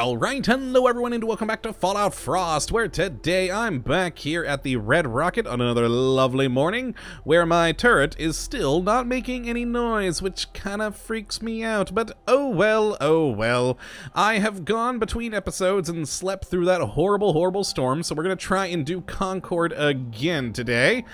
Alright, hello everyone and welcome back to Fallout Frost, where today I'm back here at the Red Rocket on another lovely morning, where my turret is still not making any noise, which kinda freaks me out, but oh well, oh well. I have gone between episodes and slept through that horrible, horrible storm, so we're gonna try and do Concord again today.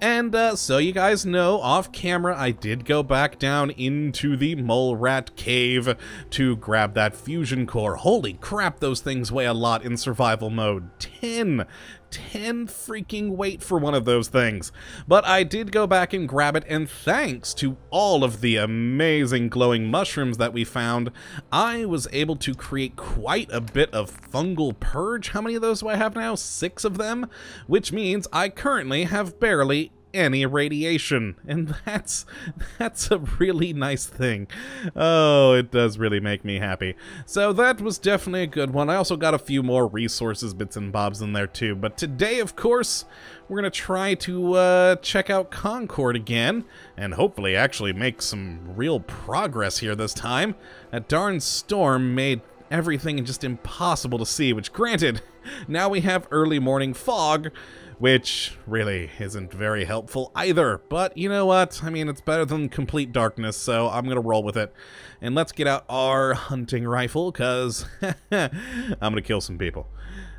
And uh, so you guys know, off camera, I did go back down into the Mole Rat Cave to grab that fusion core. Holy crap, those things weigh a lot in survival mode. 10! 10 freaking weight for one of those things. But I did go back and grab it, and thanks to all of the amazing glowing mushrooms that we found, I was able to create quite a bit of fungal purge. How many of those do I have now? Six of them? Which means I currently have barely any radiation and that's that's a really nice thing. Oh it does really make me happy. So that was definitely a good one. I also got a few more resources bits and bobs in there too. But today of course we're gonna try to uh, check out concord again and hopefully actually make some real progress here this time. That darn storm made everything just impossible to see which granted now we have early morning fog which really isn't very helpful either. But you know what? I mean, it's better than complete darkness, so I'm going to roll with it. And let's get out our hunting rifle, because I'm going to kill some people.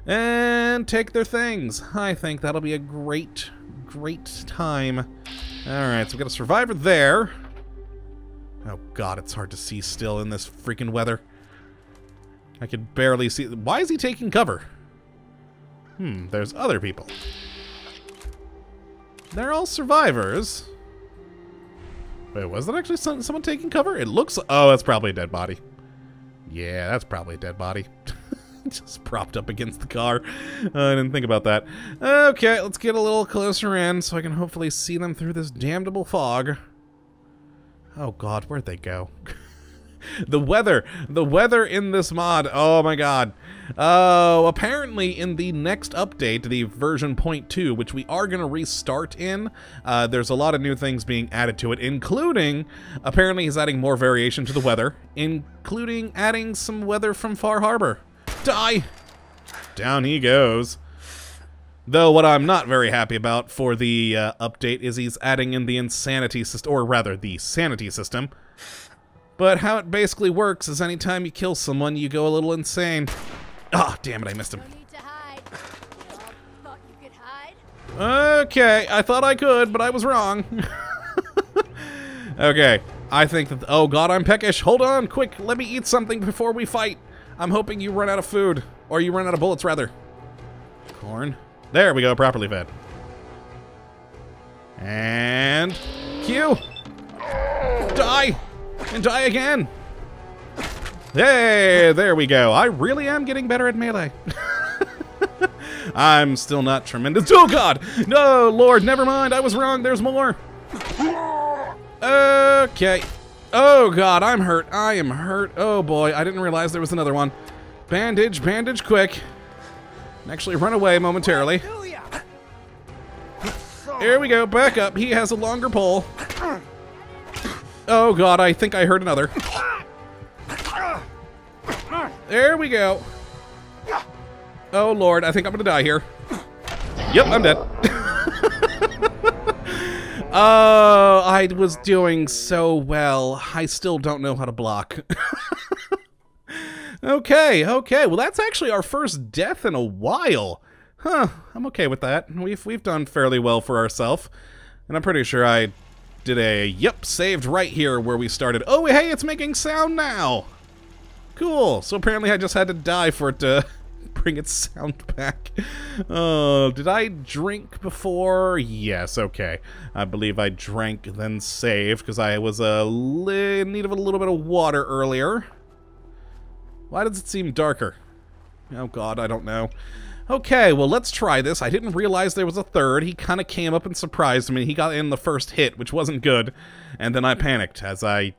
And take their things. I think that'll be a great, great time. Alright, so we got a survivor there. Oh god, it's hard to see still in this freaking weather. I can barely see... Why is he taking cover? Hmm, there's other people. They're all survivors. Wait, was that actually some, someone taking cover? It looks... Oh, that's probably a dead body. Yeah, that's probably a dead body. Just propped up against the car. Uh, I didn't think about that. Okay, let's get a little closer in so I can hopefully see them through this damnable fog. Oh god, where'd they go? the weather, the weather in this mod, oh my god. Oh, uh, apparently in the next update, the version 0.2, which we are going to restart in, uh, there's a lot of new things being added to it, including, apparently he's adding more variation to the weather, including adding some weather from Far Harbor. Die! Down he goes. Though what I'm not very happy about for the uh, update is he's adding in the insanity system, or rather the sanity system. But how it basically works is anytime you kill someone, you go a little insane. Ah, oh, damn it, I missed him. Okay, I thought I could, but I was wrong. okay, I think that... Oh god, I'm peckish. Hold on, quick, let me eat something before we fight. I'm hoping you run out of food. Or you run out of bullets, rather. Corn. There we go, properly fed. And... Q! Die! And die again! Hey, there we go. I really am getting better at melee. I'm still not tremendous. Oh, God! No, Lord, never mind. I was wrong. There's more. Okay. Oh, God, I'm hurt. I am hurt. Oh, boy. I didn't realize there was another one. Bandage, bandage, quick. Actually, run away momentarily. Here we go. Back up. He has a longer pole. Oh, God, I think I heard another. There we go. Oh, Lord, I think I'm gonna die here. Yep, I'm dead. oh, I was doing so well. I still don't know how to block. okay, okay. Well, that's actually our first death in a while. Huh, I'm okay with that. We've, we've done fairly well for ourselves. And I'm pretty sure I did a, yep, saved right here where we started. Oh, hey, it's making sound now. Cool. So apparently I just had to die for it to bring its sound back. Oh, uh, did I drink before? Yes, okay. I believe I drank, then saved, because I was uh, in need of a little bit of water earlier. Why does it seem darker? Oh god, I don't know. Okay, well, let's try this. I didn't realize there was a third. He kind of came up and surprised me. He got in the first hit, which wasn't good. And then I panicked, as I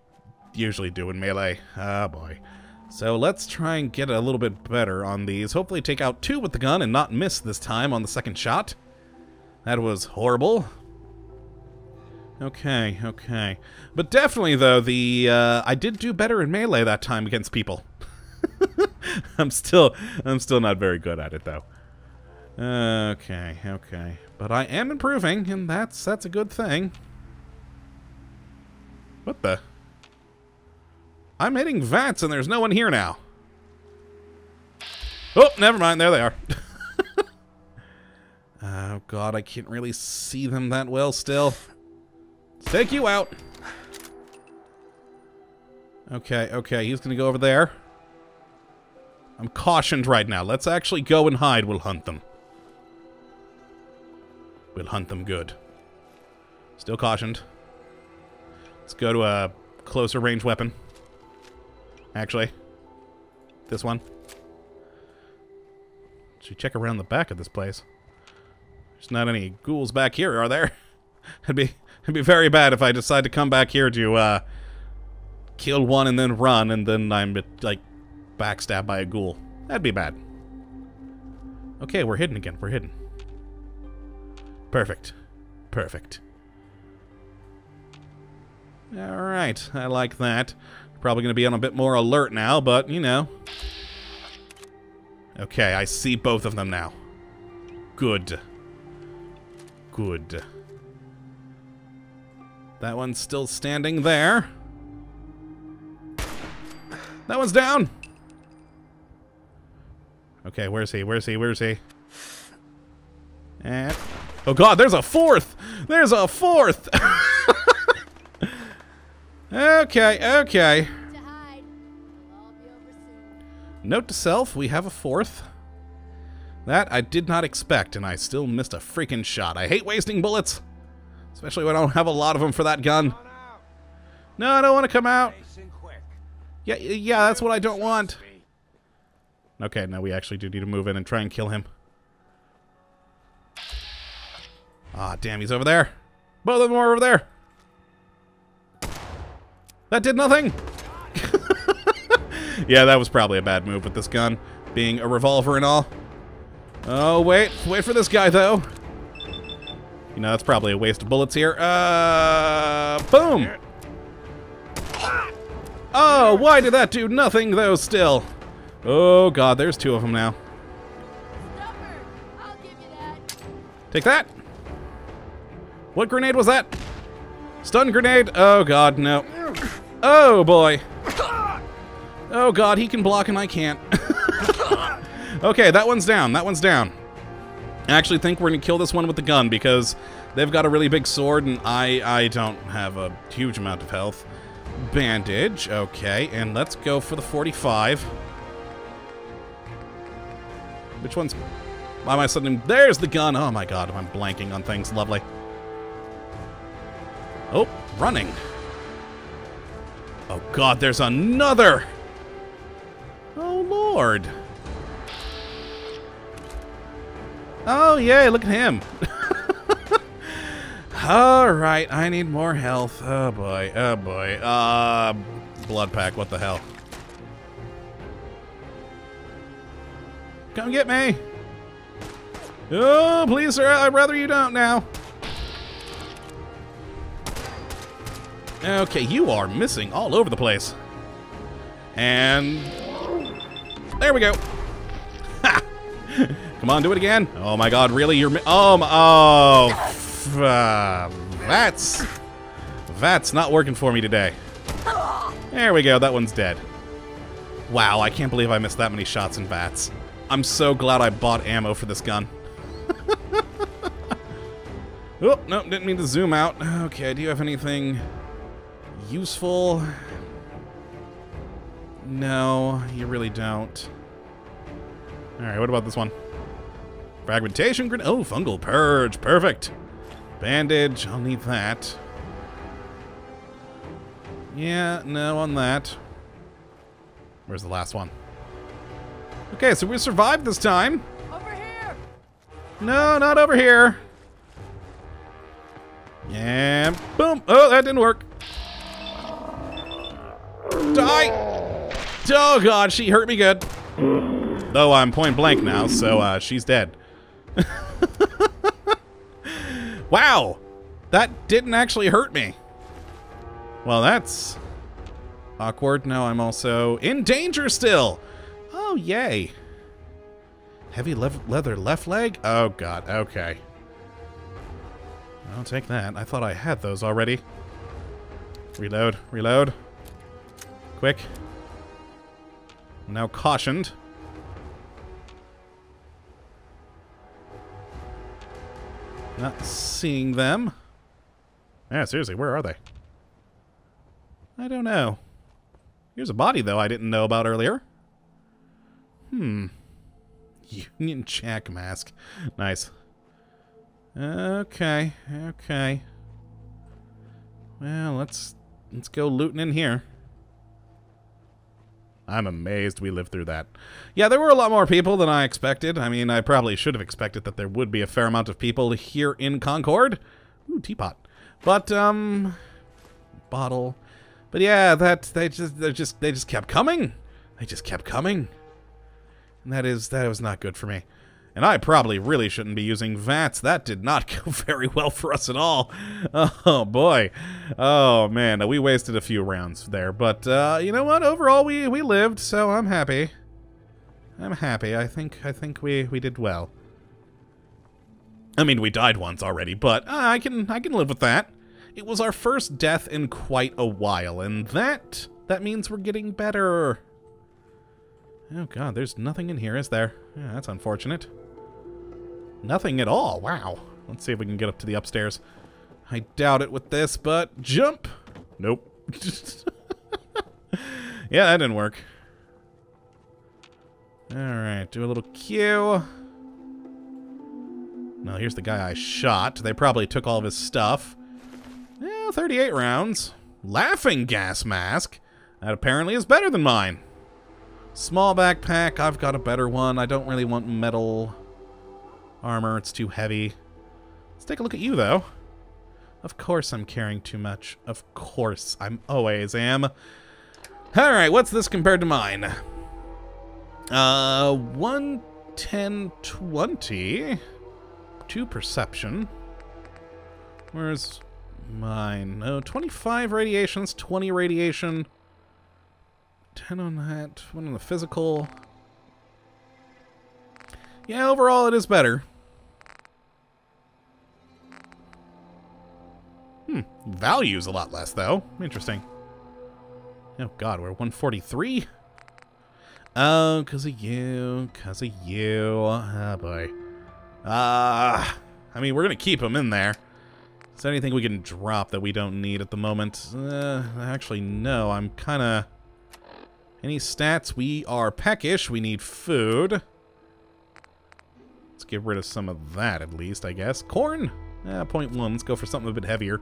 usually do in Melee. Ah, oh, boy. So let's try and get a little bit better on these. Hopefully take out two with the gun and not miss this time on the second shot. That was horrible. Okay, okay. But definitely, though, the uh, I did do better in Melee that time against people. I'm still I'm still not very good at it though. Okay, okay. But I am improving, and that's that's a good thing. What the? I'm hitting vats and there's no one here now. Oh, never mind. There they are. oh, God. I can't really see them that well still. Let's take you out. Okay, okay. He's going to go over there. I'm cautioned right now. Let's actually go and hide. We'll hunt them. We'll hunt them good. Still cautioned. Let's go to a closer range weapon. Actually. This one. Should check around the back of this place. There's not any ghouls back here, are there? it'd be it'd be very bad if I decide to come back here to uh kill one and then run and then I'm like backstabbed by a ghoul. That'd be bad. Okay, we're hidden again. We're hidden. Perfect. Perfect. Alright, I like that. Probably going to be on a bit more alert now, but, you know. Okay, I see both of them now. Good. Good. That one's still standing there. That one's down! Okay, where's he? Where's he? Where's he? And... Oh god, there's a fourth! There's a fourth! Okay, okay. Note to self, we have a fourth. That I did not expect, and I still missed a freaking shot. I hate wasting bullets. Especially when I don't have a lot of them for that gun. No, I don't want to come out. Yeah, yeah, that's what I don't want. Okay, now we actually do need to move in and try and kill him. Ah, damn, he's over there. Both of them are over there. That did nothing! yeah, that was probably a bad move with this gun, being a revolver and all. Oh, wait. Wait for this guy, though. You know, that's probably a waste of bullets here. Uh, boom! Oh, why did that do nothing, though, still? Oh, God, there's two of them now. Take that! What grenade was that? Stun grenade? Oh, God, no. Oh, boy. Oh, God, he can block and I can't. okay, that one's down. That one's down. I actually think we're to kill this one with the gun because they've got a really big sword and I, I don't have a huge amount of health. Bandage. Okay, and let's go for the 45. Which one's... Why am I suddenly... There's the gun! Oh my god, I'm blanking on things. Lovely. Oh, running. Oh god, there's another! Oh lord. Oh yay, look at him. Alright, I need more health. Oh boy, oh boy. Uh, blood pack, what the hell? Come get me! Oh, please, sir, I'd rather you don't now. Okay, you are missing all over the place. And... There we go. Come on, do it again. Oh my god, really? You're... Oh, my, oh... Uh, that's... That's not working for me today. There we go, that one's dead. Wow, I can't believe I missed that many shots in VATS. I'm so glad I bought ammo for this gun. oh, no, didn't mean to zoom out. Okay, do you have anything useful? No, you really don't. Alright, what about this one? Fragmentation grenade. Oh, fungal purge. Perfect. Bandage. I'll need that. Yeah, no on that. Where's the last one? Okay, so we survived this time. Over here. No, not over here. Yeah, boom. Oh, that didn't work. Die! Oh god, she hurt me good. Though I'm point blank now, so uh, she's dead. wow! That didn't actually hurt me. Well, that's awkward. Now I'm also in danger still. Oh, yay. Heavy le leather left leg? Oh, God. Okay. I'll take that. I thought I had those already. Reload. Reload. Quick. Now cautioned. Not seeing them. Yeah, seriously, where are they? I don't know. Here's a body, though, I didn't know about earlier. Hmm. Union Jack mask. Nice. Okay, okay. Well, let's let's go looting in here. I'm amazed we lived through that. Yeah, there were a lot more people than I expected. I mean, I probably should have expected that there would be a fair amount of people here in Concord. Ooh, teapot. But, um... Bottle. But yeah, that, they just, they just, they just kept coming. They just kept coming. And that is, that was not good for me. And I probably really shouldn't be using VATS. That did not go very well for us at all. Oh, boy. Oh, man. We wasted a few rounds there. But, uh, you know what? Overall, we, we lived, so I'm happy. I'm happy. I think I think we, we did well. I mean, we died once already, but uh, I can I can live with that. It was our first death in quite a while, and that that means we're getting better. Oh god, there's nothing in here, is there? Yeah, that's unfortunate. Nothing at all. Wow. Let's see if we can get up to the upstairs. I doubt it with this, but jump. Nope. yeah, that didn't work. Alright, do a little Q. Now, here's the guy I shot. They probably took all of his stuff. Yeah, 38 rounds. Laughing gas mask. That apparently is better than mine. Small backpack. I've got a better one. I don't really want metal armor. It's too heavy. Let's take a look at you, though. Of course I'm carrying too much. Of course. I'm always am. Alright, what's this compared to mine? Uh, 11020. 2 perception. Where's mine? Oh, 25 radiations, 20 radiation. 10 on that, 1 on the physical. Yeah, overall it is better. Hmm, value's a lot less, though. Interesting. Oh god, we're 143? Oh, because of you, because of you. Oh boy. Ah, uh, I mean, we're going to keep him in there. Is there anything we can drop that we don't need at the moment? Uh, actually, no. I'm kind of... Any stats? We are peckish. We need food. Get rid of some of that, at least, I guess. Corn? Yeah, point one. Let's go for something a bit heavier.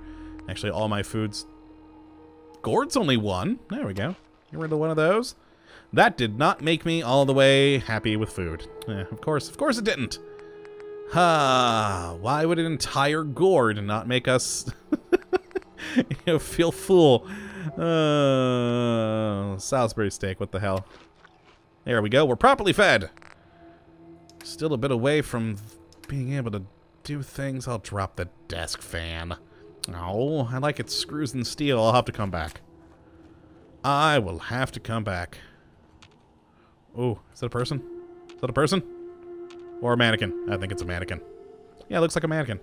Actually, all my foods... Gourd's only one. There we go. Get rid of one of those. That did not make me all the way happy with food. Eh, of course, of course it didn't. Ah, why would an entire gourd not make us you know, feel full? Uh, Salisbury steak, what the hell? There we go, we're properly fed. Still a bit away from being able to do things. I'll drop the desk fan. Oh, I like its screws and steel. I'll have to come back. I will have to come back. Oh, is that a person? Is that a person? Or a mannequin. I think it's a mannequin. Yeah, it looks like a mannequin.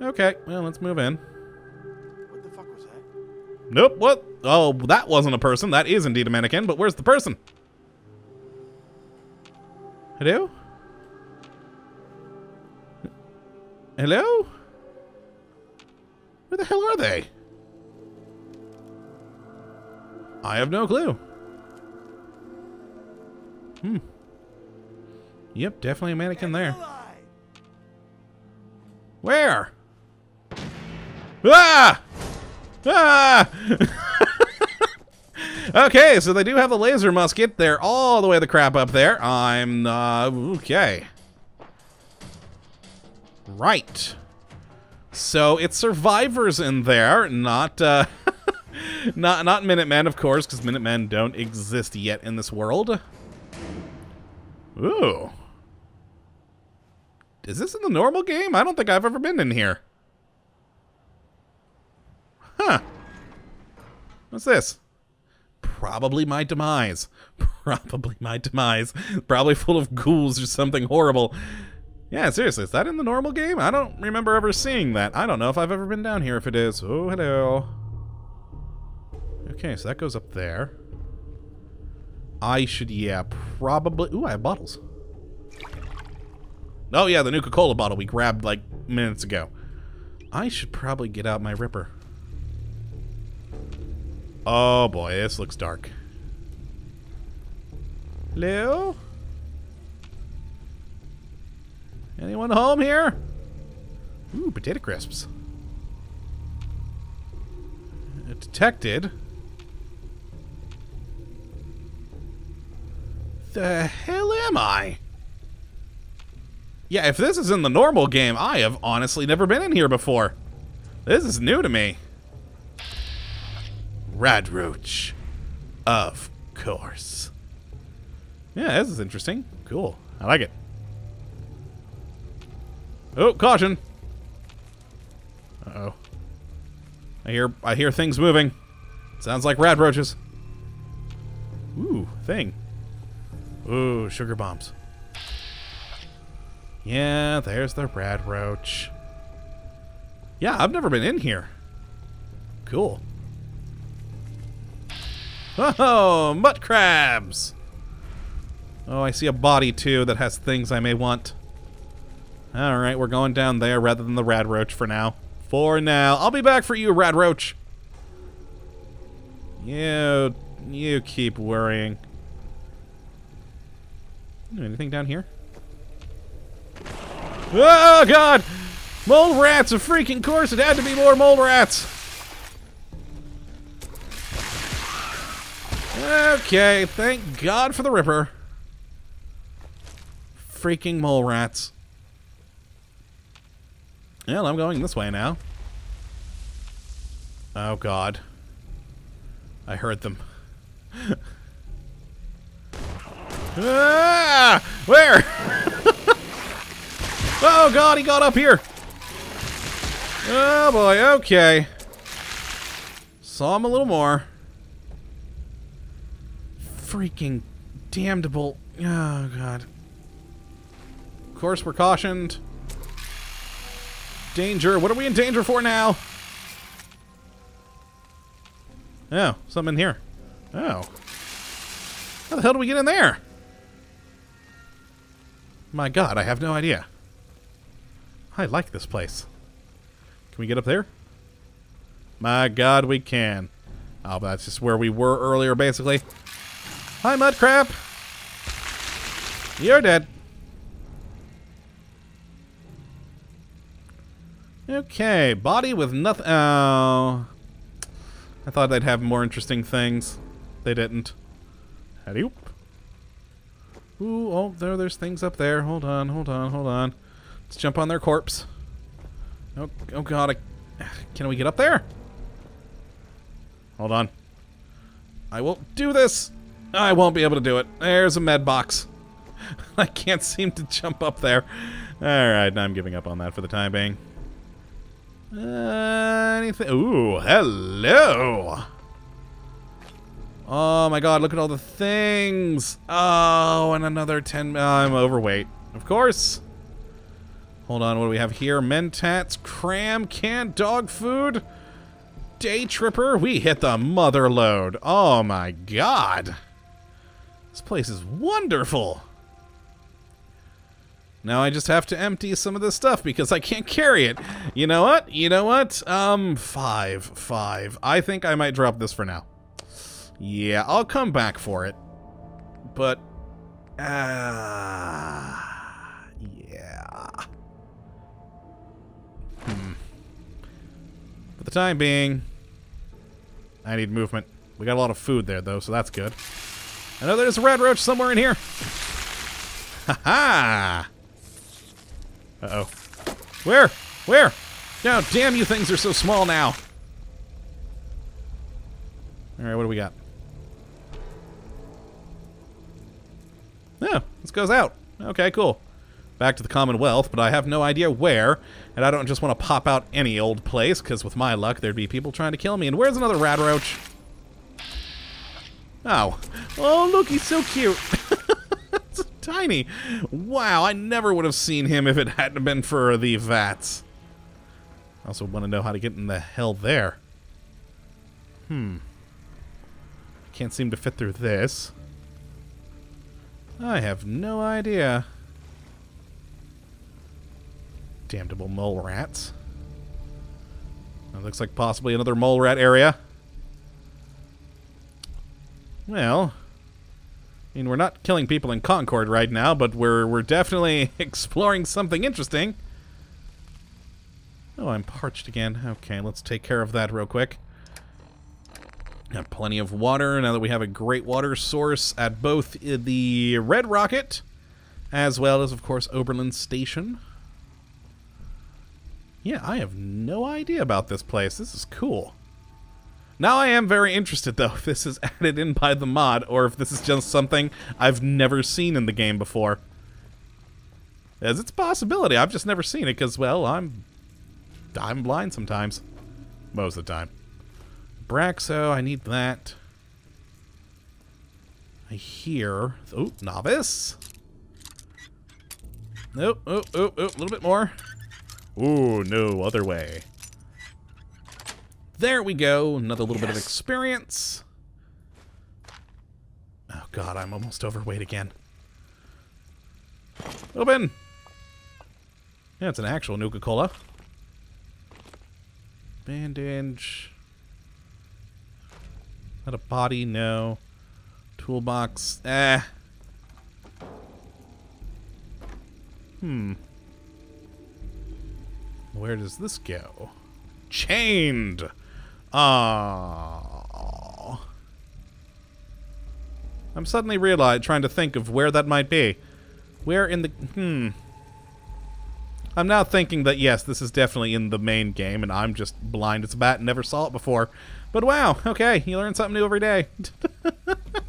Okay, well, let's move in. What the fuck was that? Nope, what? Oh, that wasn't a person. That is indeed a mannequin, but where's the person? Hello? Hello? Where the hell are they? I have no clue. Hmm. Yep, definitely a mannequin there. Where? Ah! Ah! okay, so they do have a laser musket. They're all the way the crap up there. I'm, uh, okay. Right. So it's survivors in there, not, uh, not, not Minutemen, of course, because Minutemen don't exist yet in this world. Ooh. Is this in the normal game? I don't think I've ever been in here. Huh. What's this? probably my demise. Probably my demise. Probably full of ghouls or something horrible. Yeah, seriously, is that in the normal game? I don't remember ever seeing that. I don't know if I've ever been down here if it is. Oh, hello. Okay, so that goes up there. I should, yeah, probably... Ooh, I have bottles. Oh, yeah, the Nuka-Cola bottle we grabbed, like, minutes ago. I should probably get out my Ripper. Oh, boy, this looks dark. Hello? Anyone home here? Ooh, potato crisps. Detected. The hell am I? Yeah, if this is in the normal game, I have honestly never been in here before. This is new to me. Radroach. Of course. Yeah, this is interesting. Cool. I like it. Oh, caution. Uh-oh. I hear I hear things moving. Sounds like radroaches. Ooh, thing. Ooh, sugar bombs. Yeah, there's the radroach. Yeah, I've never been in here. Cool. Oh, mud crabs! Oh, I see a body too that has things I may want. Alright, we're going down there rather than the radroach for now. For now. I'll be back for you, radroach. You, you keep worrying. Anything down here? Oh, God! Mole rats, of freaking course, it had to be more mole rats! Okay, thank God for the Ripper. Freaking mole rats. Well, I'm going this way now. Oh, God. I heard them. ah! Where? oh, God, he got up here. Oh, boy, okay. Saw him a little more. Freaking damnable. Oh, God. Of course, we're cautioned. Danger. What are we in danger for now? Oh, something in here. Oh. How the hell do we get in there? My god, I have no idea. I like this place. Can we get up there? My god, we can. Oh, but that's just where we were earlier, basically. Hi, Mudcrab. You're dead. Okay, body with nothing. Oh. I thought they'd have more interesting things. They didn't. Howdy. Ooh, oh, there, there's things up there. Hold on, hold on, hold on. Let's jump on their corpse. Oh, oh god, I, can we get up there? Hold on. I will do this. I won't be able to do it. There's a med box. I can't seem to jump up there. Alright, I'm giving up on that for the time being. Anything? Ooh, hello. Oh my god, look at all the things. Oh, and another 10. Uh, I'm overweight. Of course. Hold on, what do we have here? Mentats, cram, canned dog food, day tripper. We hit the mother load. Oh my god. This place is wonderful. Now I just have to empty some of this stuff because I can't carry it. You know what? You know what? Um, five. Five. I think I might drop this for now. Yeah, I'll come back for it. But, uh, yeah. Hmm. For the time being, I need movement. We got a lot of food there, though, so that's good. I know there's a radroach somewhere in here. Ha ha! Uh-oh. Where? Where? No, damn you things are so small now. Alright, what do we got? Yeah, this goes out. Okay, cool. Back to the Commonwealth, but I have no idea where, and I don't just want to pop out any old place, because with my luck, there'd be people trying to kill me. And where's another Radroach? Oh. Oh, look, he's so cute. tiny. Wow, I never would have seen him if it hadn't been for the vats. I also want to know how to get in the hell there. Hmm. Can't seem to fit through this. I have no idea. Damnable mole rats. That looks like possibly another mole rat area. Well, I mean, we're not killing people in Concord right now, but we're we're definitely exploring something interesting. Oh, I'm parched again. Okay, let's take care of that real quick. Got plenty of water now that we have a great water source at both the Red Rocket as well as, of course, Oberland Station. Yeah, I have no idea about this place. This is cool. Now I am very interested, though, if this is added in by the mod, or if this is just something I've never seen in the game before. As it's a possibility. I've just never seen it, because, well, I'm... I'm blind sometimes. Most of the time. Braxo, I need that. I hear... Oh, novice. Nope, oh, oh, oh, a little bit more. Ooh, no, other way. There we go. Another little yes. bit of experience. Oh god, I'm almost overweight again. Open! Yeah, it's an actual Nuka-Cola. Bandage. Not a body, no. Toolbox, eh. Hmm. Where does this go? Chained! Ah. I'm suddenly realized, trying to think of where that might be. Where in the... Hmm. I'm now thinking that, yes, this is definitely in the main game, and I'm just blind as a bat and never saw it before. But wow, okay, you learn something new every day.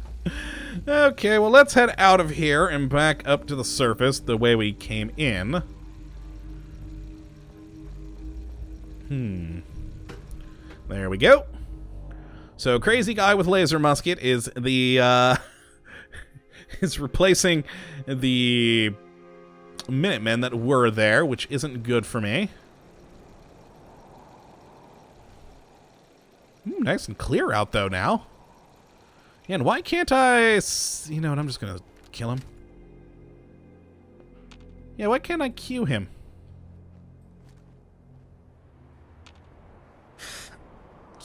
okay, well, let's head out of here and back up to the surface the way we came in. Hmm. There we go. So crazy guy with laser musket is the uh is replacing the Minutemen that were there, which isn't good for me. Hmm, nice and clear out though now. And why can't I you know, and I'm just gonna kill him. Yeah, why can't I cue him?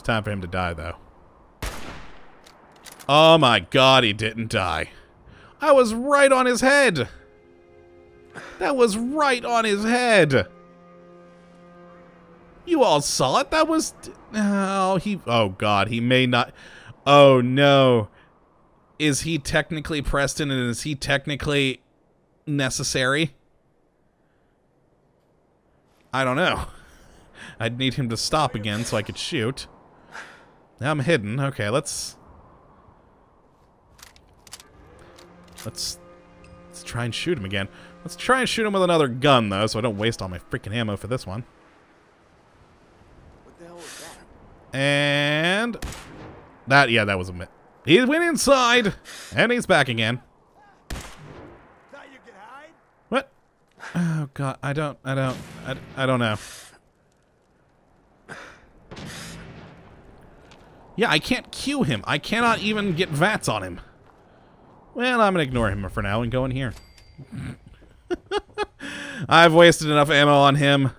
Time for him to die, though. Oh my god, he didn't die. I was right on his head. That was right on his head. You all saw it. That was... Oh, he... Oh, God. He may not... Oh, no. Is he technically Preston and is he technically necessary? I don't know. I'd need him to stop again so I could shoot. Now I'm hidden. Okay, let's... Let's... Let's try and shoot him again. Let's try and shoot him with another gun, though, so I don't waste all my freaking ammo for this one. What the hell that? And... That, yeah, that was a... Mit he went inside, and he's back again. What? Oh, God, I don't, I don't, I, I don't know. Yeah, I can't cue him. I cannot even get VATS on him. Well, I'm going to ignore him for now and go in here. I've wasted enough ammo on him.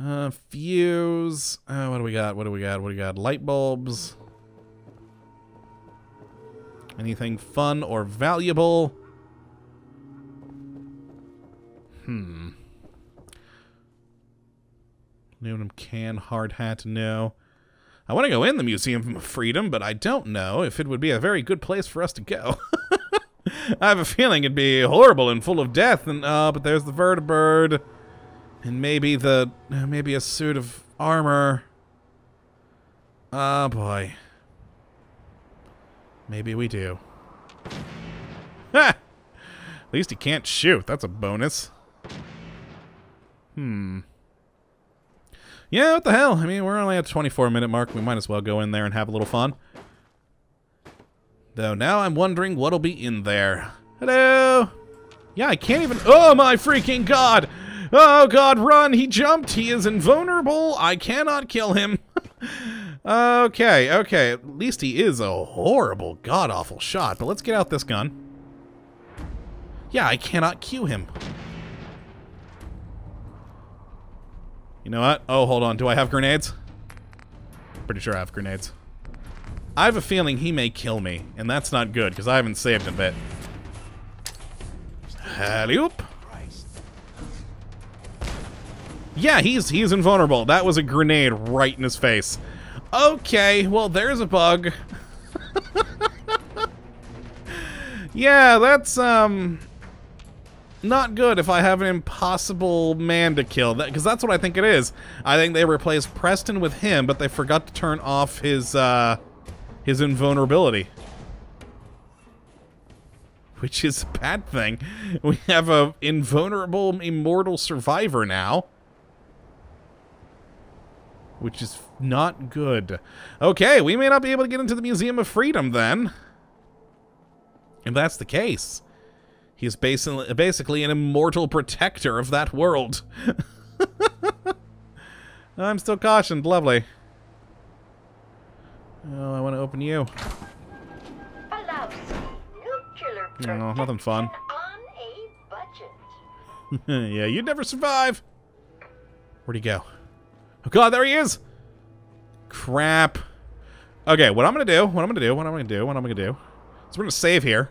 Uh, fuse. Uh, what do we got? What do we got? What do we got? Light bulbs. Anything fun or valuable? Hmm. Aluminum can, hard hat, no. I want to go in the Museum of Freedom, but I don't know if it would be a very good place for us to go. I have a feeling it'd be horrible and full of death, and uh, but there's the vertibird, and maybe the maybe a suit of armor. Oh boy. Maybe we do. Ha! At least he can't shoot. That's a bonus. Hmm. Yeah, what the hell? I mean, we're only at 24 minute mark. We might as well go in there and have a little fun. Though now I'm wondering what'll be in there. Hello? Yeah, I can't even- Oh my freaking god! Oh god, run! He jumped! He is invulnerable! I cannot kill him! okay, okay. At least he is a horrible, god-awful shot. But let's get out this gun. Yeah, I cannot cue him. You know what? Oh, hold on. Do I have grenades? Pretty sure I have grenades. I have a feeling he may kill me, and that's not good, because I haven't saved a bit. Alley-oop. Yeah, he's he's invulnerable. That was a grenade right in his face. Okay, well, there's a bug. yeah, that's, um... Not good if I have an impossible man to kill. Because that's what I think it is. I think they replaced Preston with him, but they forgot to turn off his, uh... His invulnerability. Which is a bad thing. We have a invulnerable, immortal survivor now which is not good. Okay, we may not be able to get into the Museum of Freedom then. If that's the case. He's basically, basically an immortal protector of that world. I'm still cautioned. Lovely. Oh, I want to open you. Oh, no, nothing fun. yeah, you'd never survive. Where'd he go? Oh god, there he is! Crap. Okay, what I'm gonna do, what I'm gonna do, what I'm gonna do, what I'm gonna do. So we're gonna save here.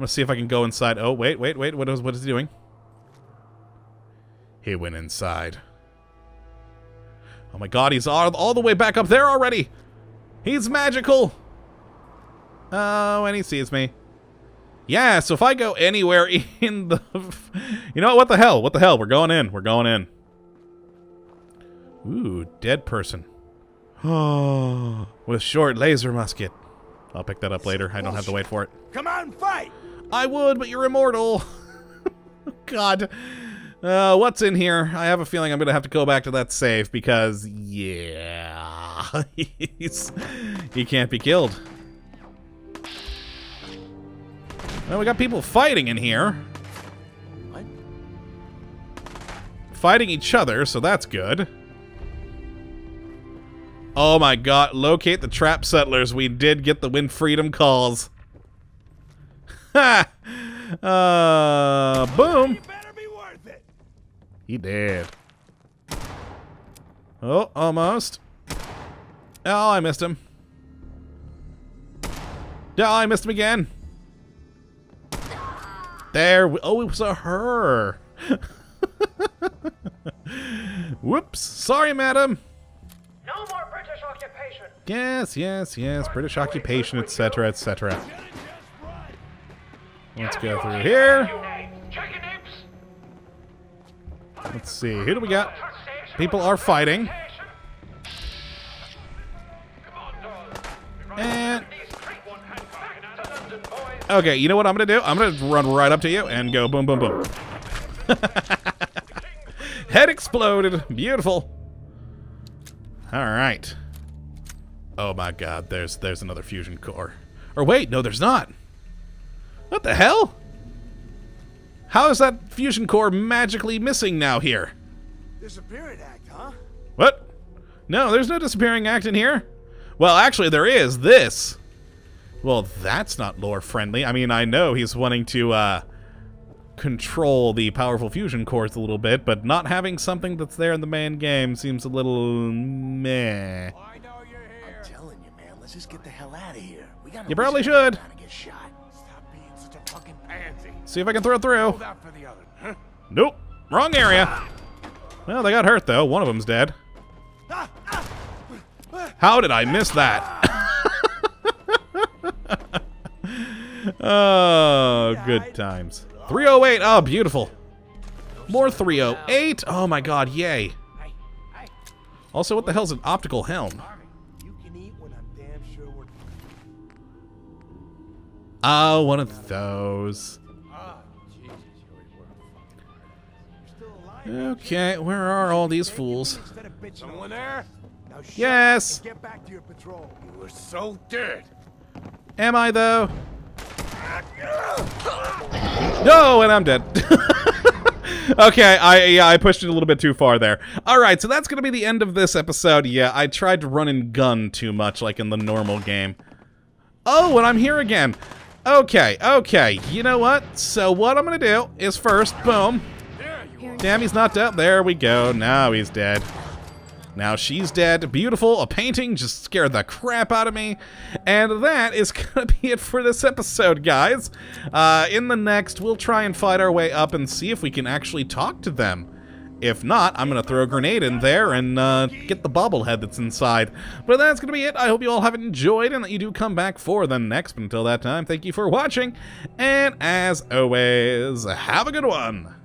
Gonna see if I can go inside. Oh, wait, wait, wait, what is, what is he doing? He went inside. Oh my god, he's all, all the way back up there already! He's magical! Oh, and he sees me. Yeah, so if I go anywhere in the... You know what, what the hell? What the hell? We're going in. We're going in. Ooh, dead person. Oh, with short laser musket. I'll pick that up later. I don't have to wait for it. Come on, fight! I would, but you're immortal. God. Uh, what's in here? I have a feeling I'm going to have to go back to that save because, yeah, he's, he can't be killed. Well, we got people fighting in here. What? Fighting each other, so that's good. Oh my god, locate the trap settlers. We did get the When Freedom Calls. Ha! uh, boom. Be worth it. He did. Oh, almost. Oh, I missed him. Oh, I missed him again. There. Oh, it was a her. Whoops. Sorry, madam. No more British occupation. Yes, yes, yes. British occupation, etc., etc. Let's go through here. Let's see. Who do we got? People are fighting. And okay, you know what I'm gonna do? I'm gonna run right up to you and go boom, boom, boom. Head exploded. Beautiful. All right. Oh my God. There's there's another fusion core. Or wait, no, there's not. What the hell? How is that fusion core magically missing now here? Disappearing act, huh? What? No, there's no disappearing act in here. Well, actually, there is this. Well, that's not lore friendly. I mean, I know he's wanting to uh, control the powerful fusion cores a little bit, but not having something that's there in the main game seems a little meh. I know you're here. I'm telling you, man. Let's just get the hell out of here. We got You probably should. See if I can throw it through. Hold out for the other. Huh? Nope. Wrong area. Well, they got hurt, though. One of them's dead. How did I miss that? oh, good times. 308. Oh, beautiful. More 308. Oh my god, yay. Also, what the hell's an optical helm? You can eat when I'm damn sure we're. Oh, one of those. Okay, where are all these fools? Instead of bitching Someone there? Now Yes. get back to your patrol. You were so dead. Am I, though? No, and I'm dead. okay, I yeah, I pushed it a little bit too far there. All right, so that's going to be the end of this episode. Yeah, I tried to run and gun too much like in the normal game. Oh, and I'm here again. Okay, okay. You know what? So what I'm going to do is first, boom. Damn, he's not dead. There we go. Now he's dead. Now she's dead. Beautiful. A painting just scared the crap out of me. And that is going to be it for this episode, guys. Uh, in the next, we'll try and fight our way up and see if we can actually talk to them. If not, I'm going to throw a grenade in there and uh, get the bobblehead that's inside. But that's going to be it. I hope you all have enjoyed and that you do come back for the next. But until that time, thank you for watching. And as always, have a good one.